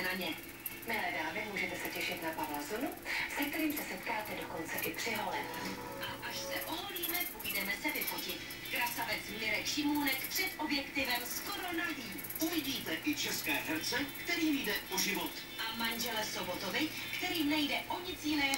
se na ně. Milé dámy, můžete se těšit na Pavla Zunu, se kterým se setkáte dokonce i při holem. A až se oholíme, půjdeme se vyfotit. Krasavec Mirek Šimůnek před objektivem skoro nahý. Uvidíte i české herce, kterým jde o život. A manžele Sobotovi, kterým nejde o nic jiného